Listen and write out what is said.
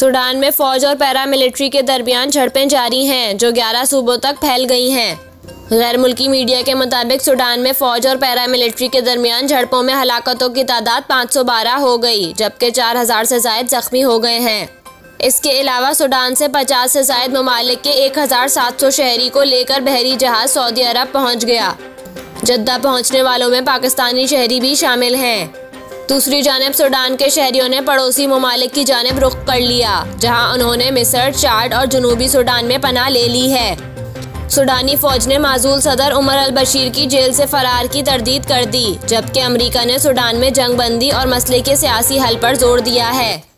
Sudan में फौज और पैरामिलिट्री के दरमियान झड़पें जारी हैं, जो 11 सूबों तक फैल गई हैं। गैर मुल्की मीडिया के मुताबिक सूडान में फौज और पैरामिलिट्री के दरमियान झड़पों में हलाकतों की तादाद 512 हो गई, जबकि 4000 से जायद जख्मी हो गए हैं। इसके अलावा सूडान से 50 से जायद ममालिक के 1700 शहरी को लेकर बहरी जहाज़ सऊदी अरब पहुँच गया। जद्दा पहुँचने वालों में पाकिस्तानी शहरी भी शामिल हैं। दूसरी जानब सूडान के शहरियों ने पड़ोसी ममालिक की जानब रुख कर लिया, जहाँ उन्होंने मिसर चार्ट और जनूबी सूडान में पनाह ले ली है। सूडानी फौज ने माजूल सदर उमर अल बशीर की जेल से फरार की तरदीद कर दी, जबकि अमरीका ने सूडान में जंग बंदी और मसले के सियासी हल पर ज़ोर दिया है।